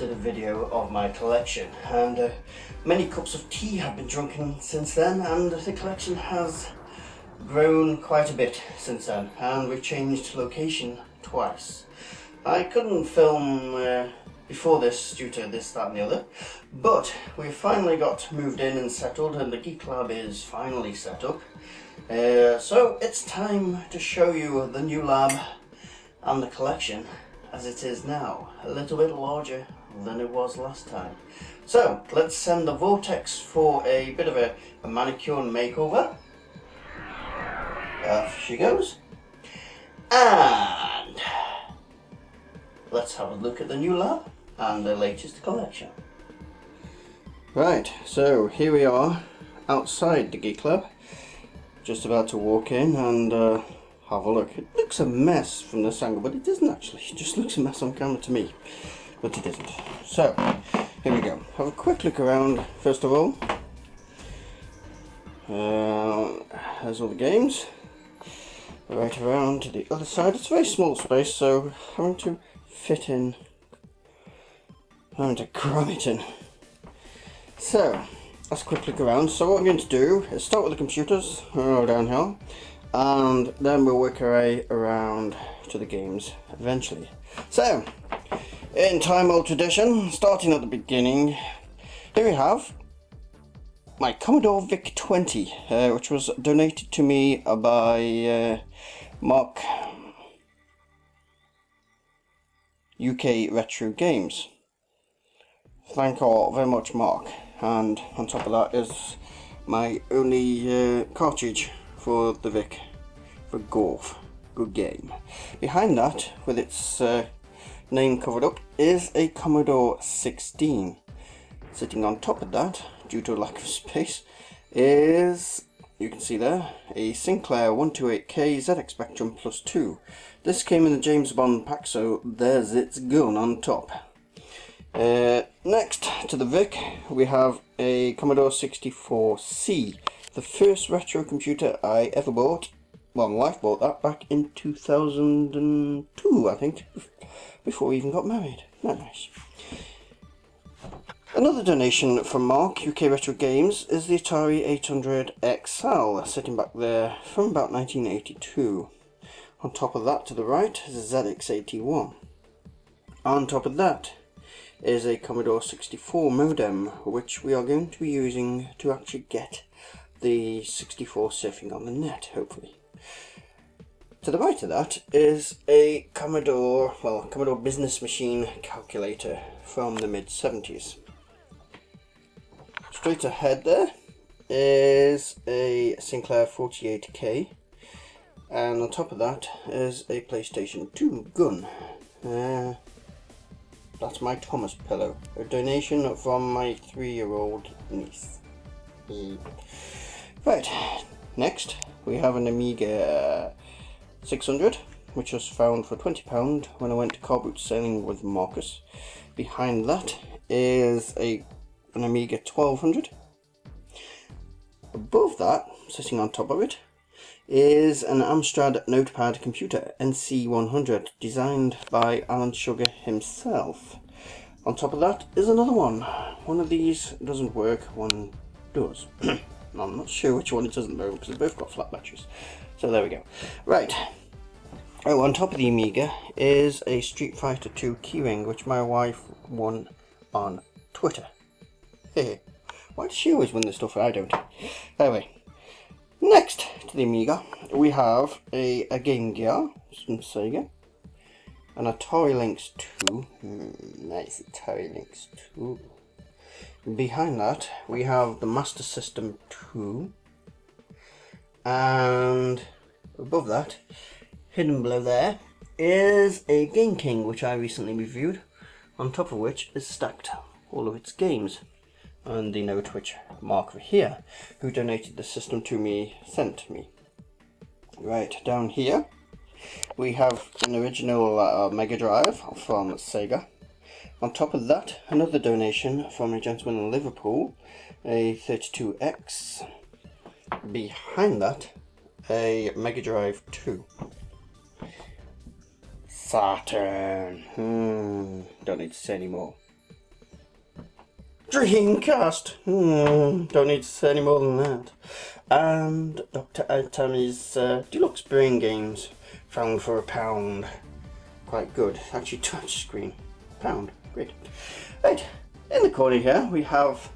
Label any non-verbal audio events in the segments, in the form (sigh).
did a video of my collection and uh, many cups of tea have been drunken since then and the collection has grown quite a bit since then and we've changed location twice. I couldn't film uh, before this due to this, that and the other, but we finally got moved in and settled and the Geek Lab is finally set up. Uh, so it's time to show you the new lab and the collection as it is now, a little bit larger than it was last time. So let's send the Vortex for a bit of a, a manicure and makeover. Off she goes. And let's have a look at the new lab and the latest collection. Right, so here we are outside the Geek Club. Just about to walk in and uh, have a look. It looks a mess from this angle, but it doesn't actually. It just looks a mess on camera to me, but it isn't. So, here we go. Have a quick look around, first of all. Uh, there's all the games. Right around to the other side. It's a very small space, so having to fit in, having to cram it in. So, let's quick look around. So what I'm going to do is start with the computers, oh, downhill, and then we'll work our way around to the games eventually. So, in time old tradition, starting at the beginning, here we have my Commodore VIC-20, uh, which was donated to me by uh, Mark UK Retro Games. Thank you very much, Mark. And on top of that is my only uh, cartridge for the Vic for Golf. Good game. Behind that, with its uh, name covered up, is a Commodore 16. Sitting on top of that, due to a lack of space, is, you can see there, a Sinclair 128K ZX Spectrum Plus 2. This came in the James Bond pack, so there's its gun on top. Uh, next to the VIC, we have a Commodore 64C, the first retro computer I ever bought. Well, my wife bought that back in 2002, I think, before we even got married. Not nice. Another donation from Mark, UK Retro Games, is the Atari 800 XL, sitting back there from about 1982. On top of that, to the right, is a ZX81. On top of that, is a Commodore 64 modem which we are going to be using to actually get the 64 surfing on the net hopefully. To the right of that is a Commodore, well Commodore Business Machine calculator from the mid 70s. Straight ahead there is a Sinclair 48K and on top of that is a PlayStation 2 gun. Uh, that's my Thomas pillow. A donation from my three-year-old niece. Right, next we have an Amiga 600, which was found for £20 when I went to car boot sailing with Marcus. Behind that is a an Amiga 1200. Above that, sitting on top of it, is an Amstrad Notepad computer NC100 designed by Alan Sugar himself. On top of that is another one. One of these doesn't work, one does. (clears throat) I'm not sure which one it doesn't move because they've both got flat batteries. So there we go. Right. Oh, on top of the Amiga is a Street Fighter 2 keyring which my wife won on Twitter. Hey, (laughs) why does she always win this stuff? I don't. Anyway, Next to the Amiga, we have a, a Game Gear from Sega, an Atari Lynx 2, mm, nice Atari Lynx 2. Behind that, we have the Master System 2, and above that, hidden below there, is a Game King, which I recently reviewed, on top of which is stacked all of its games and the note which Mark here, who donated the system to me, sent me. Right, down here we have an original uh, Mega Drive from Sega. On top of that, another donation from a gentleman in Liverpool, a 32X. Behind that, a Mega Drive 2. Saturn. Hmm, don't need to say any more. Dreamcast. Hmm, don't need to say any more than that. And Dr. Itami's uh, Deluxe Brain Games, found for a pound. Quite good. Actually, touch screen. Pound. Great. Right, in the corner here we have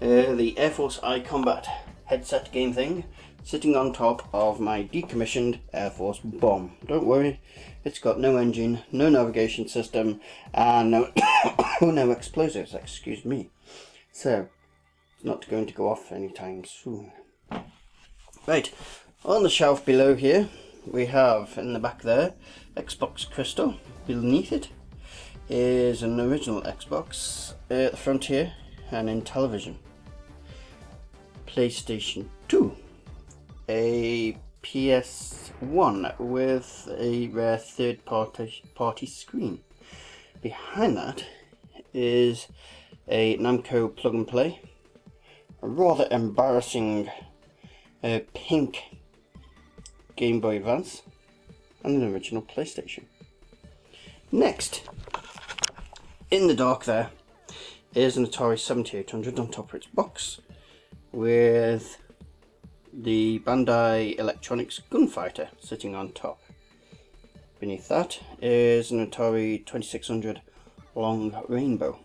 uh, the Air Force iCombat headset game thing sitting on top of my decommissioned Air Force bomb. Don't worry, it's got no engine, no navigation system, and no, (coughs) no explosives, excuse me. So, it's not going to go off anytime soon. Right, on the shelf below here, we have in the back there, Xbox Crystal. Beneath it is an original Xbox. Uh, at the front here, and Intellivision. PlayStation 2. A PS1 with a rare third party, party screen. Behind that is a Namco plug and play. A rather embarrassing uh, pink Game Boy Advance and an original PlayStation. Next, in the dark there is an Atari 7800 on top of its box with the Bandai Electronics Gunfighter sitting on top. Beneath that is an Atari 2600 Long Rainbow.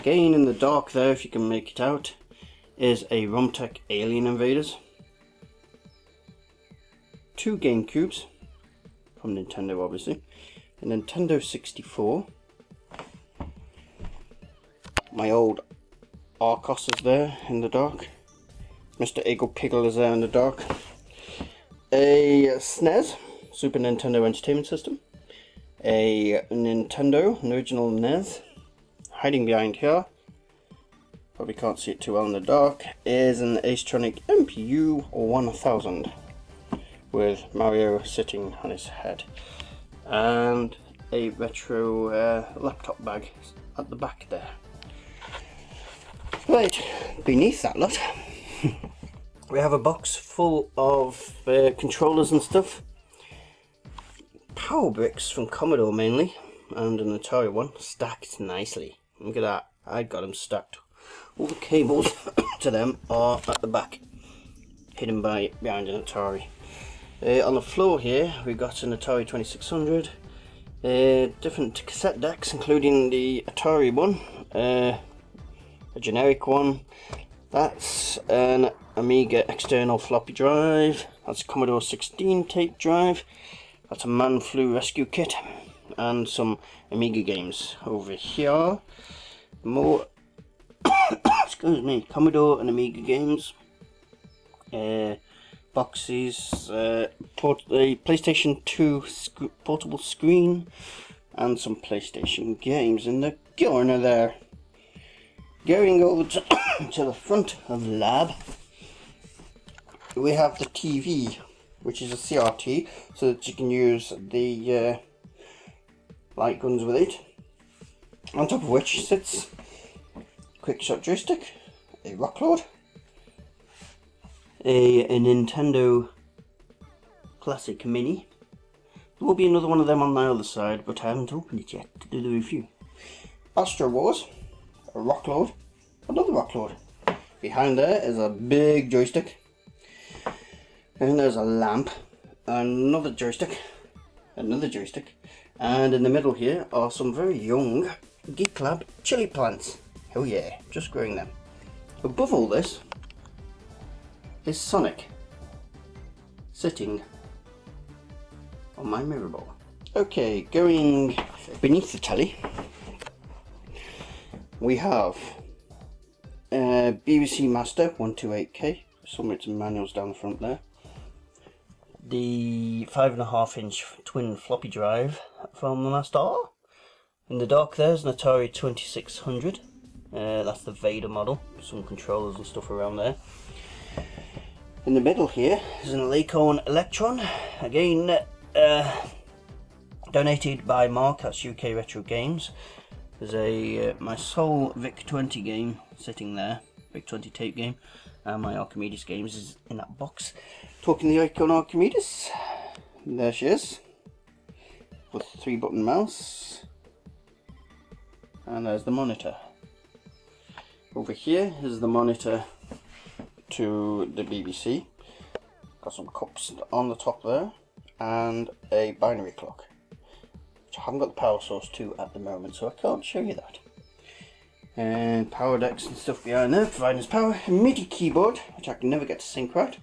Again in the dark there, if you can make it out, is a Romtech Alien Invaders. Two GameCubes, from Nintendo obviously, a Nintendo 64, my old Arcos is there in the dark. Mr. Iggle Piggle is there in the dark. A SNES, Super Nintendo Entertainment System. A Nintendo, an original NES. Hiding behind here, probably can't see it too well in the dark, is an Acetronic MPU 1000 with Mario sitting on his head. And a retro uh, laptop bag at the back there. Right, beneath that lot, (laughs) we have a box full of uh, controllers and stuff. Power bricks from Commodore mainly, and an Atari one, stacked nicely. Look at that, I got them stacked. All the cables (coughs) to them are at the back, hidden by behind an Atari. Uh, on the floor here, we've got an Atari 2600, uh, different cassette decks, including the Atari one, uh, a generic one. That's an Amiga external floppy drive. That's a Commodore 16 tape drive. That's a Man Flu Rescue Kit. And some Amiga games over here. More, (coughs) excuse me, Commodore and Amiga games. Uh, boxes, uh, port the PlayStation 2 sc portable screen, and some PlayStation games in the corner there. Going over to, (coughs) to the front of the lab, we have the TV, which is a CRT, so that you can use the uh, light guns with it. On top of which sits quick shot joystick, a Rocklord, a, a Nintendo Classic Mini. There will be another one of them on the other side, but I haven't opened it yet to do the review. Astro Wars, a Rocklord, another rock load. Behind there is a big joystick. And there's a lamp, another joystick, another joystick. And in the middle here are some very young Geek Lab chili plants. Oh yeah, just growing them. Above all this is Sonic sitting on my mirror ball. Okay, going beneath the telly we have uh, BBC Master 128K, some its manuals down the front there. The 5.5 inch twin floppy drive from the Master. In the dock there's an Atari 2600, uh, that's the Vader model, some controllers and stuff around there. In the middle here is an Acorn Electron, again uh, donated by Mark, that's UK Retro Games. There's a uh, my sole VIC-20 game sitting there, VIC-20 tape game, and my Archimedes games is in that box. Talking the Acorn Archimedes, there she is. with three button mouse. And there's the monitor. Over here is the monitor to the BBC. Got some cups on the top there and a binary clock. I haven't got the power source to at the moment so I can't show you that. And power decks and stuff behind there providing us power. MIDI keyboard which I can never get to sync right.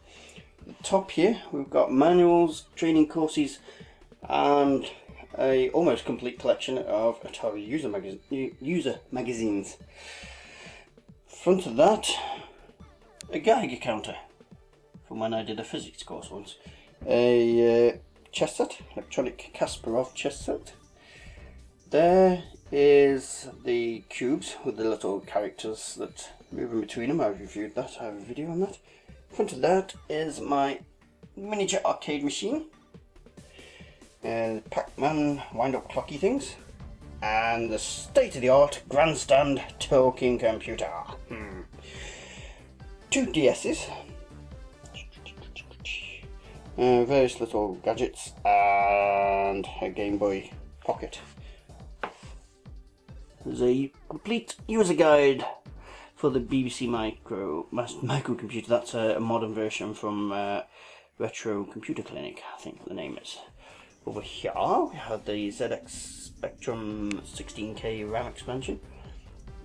The top here we've got manuals, training courses and a almost complete collection of Atari user, magaz user magazines. Front of that, a Geiger counter from when I did a physics course once. A uh, chess set, electronic Kasparov chess set. There is the cubes with the little characters that move in between them. I've reviewed that, I have a video on that. In front of that is my miniature arcade machine and Pac-Man wind-up clocky things, and the state-of-the-art grandstand talking computer. Hmm. Two DS's, uh, various little gadgets, and a Game Boy Pocket. There's a complete user guide for the BBC Micro microcomputer. That's a, modern version from uh, Retro Computer Clinic, I think the name is. Over here we have the ZX Spectrum 16K RAM expansion,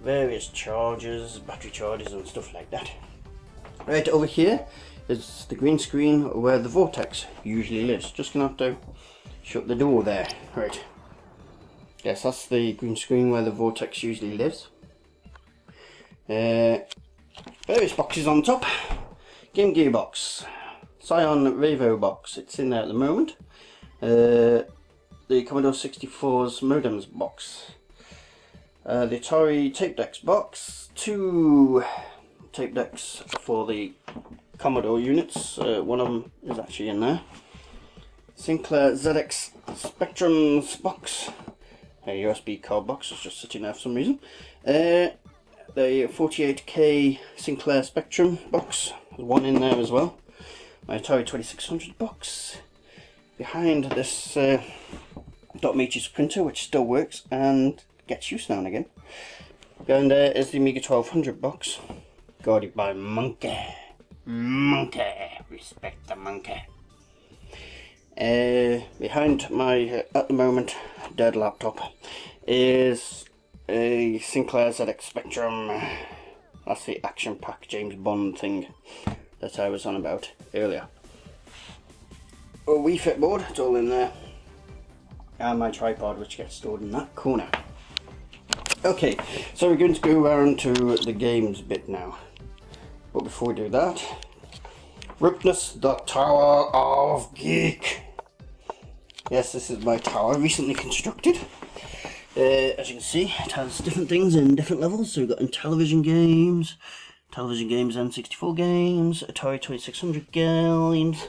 various chargers, battery chargers and stuff like that. Right over here is the green screen where the Vortex usually lives. Just gonna have to shut the door there. Right. Yes, that's the green screen where the Vortex usually lives. Uh, various boxes on top. Game Gear box. Psion Revo box. It's in there at the moment. Uh, the Commodore 64's modems box, uh, the Atari tape decks box, two tape decks for the Commodore units, uh, one of them is actually in there, Sinclair ZX Spectrum's box, a USB card box is just sitting there for some reason, uh, the 48K Sinclair Spectrum box, one in there as well, my Atari 2600 box, behind this uh, dot matrix printer which still works and gets use now and again. Behind there is the Amiga 1200 box guarded by Monkey. Monkey, respect the monkey. Uh, behind my, uh, at the moment, dead laptop is a Sinclair ZX Spectrum. That's the action pack James Bond thing that I was on about earlier a Wii Fit board, it's all in there, and my tripod which gets stored in that corner. Okay, so we're going to go around to the games bit now. But before we do that, Ripness, the Tower of Geek. Yes, this is my tower, recently constructed. Uh, as you can see, it has different things in different levels. So we've got in television games, television games, N64 games, Atari 2600 games,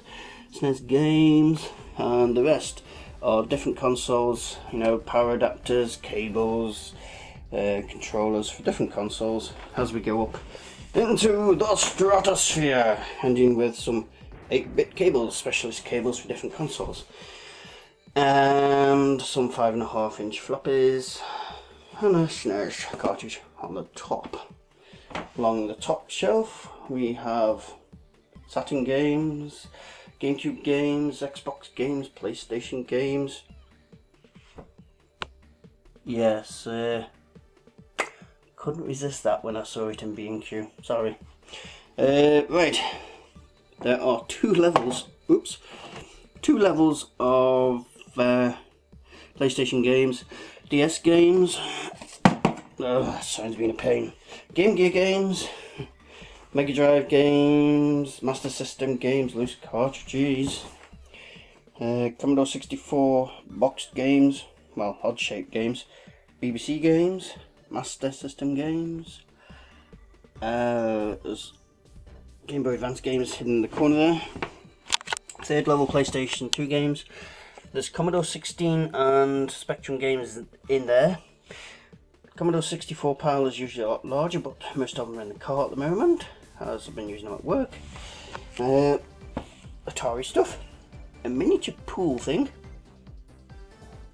SNES games, and the rest are different consoles, you know, power adapters, cables, uh, controllers for different consoles as we go up into the stratosphere, ending with some 8-bit cables, specialist cables for different consoles. And some 5.5 inch floppies, and a SNES cartridge on the top. Along the top shelf we have Saturn games, GameCube games, Xbox games, PlayStation games. Yes, uh, couldn't resist that when I saw it in B&Q. Sorry. Uh, right, there are two levels. Oops, two levels of uh, PlayStation games, DS games. Oh, sounds been a pain. Game Gear games, Mega Drive games, Master System games, loose cartridges, uh, Commodore 64 boxed games, well, odd shaped games, BBC games, Master System games, uh, Game Boy Advance games hidden in the corner there, third level PlayStation 2 games, there's Commodore 16 and Spectrum games in there. Commodore 64 pile is usually a lot larger, but most of them are in the car at the moment as I've been using them at work. Uh, Atari stuff, a miniature pool thing,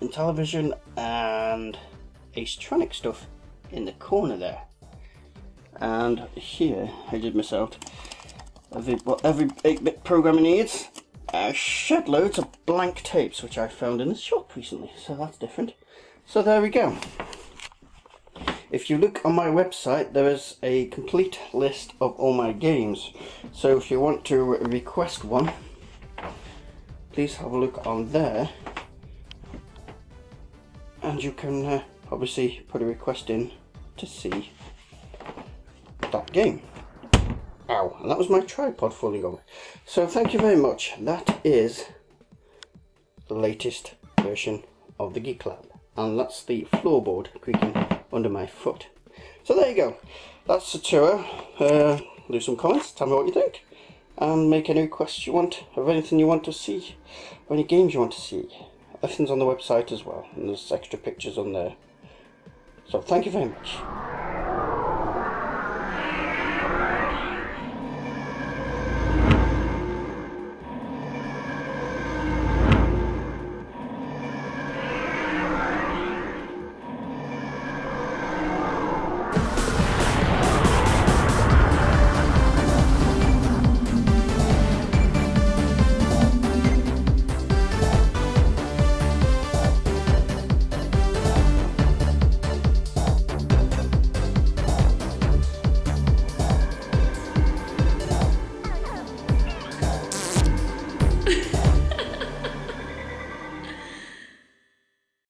and television and Acetronic stuff in the corner there. And here I did myself every, what every 8-bit programmer needs. Shed loads of blank tapes which I found in the shop recently, so that's different. So there we go. If you look on my website, there is a complete list of all my games. So if you want to request one, please have a look on there. And you can uh, obviously put a request in to see that game. Ow, and that was my tripod falling over. So thank you very much. That is the latest version of the Geek Lab. And that's the floorboard creaking under my foot. So there you go. That's the tour. Uh, leave some comments, tell me what you think. And make any requests you want of anything you want to see, or any games you want to see. Everything's on the website as well, and there's extra pictures on there. So thank you very much.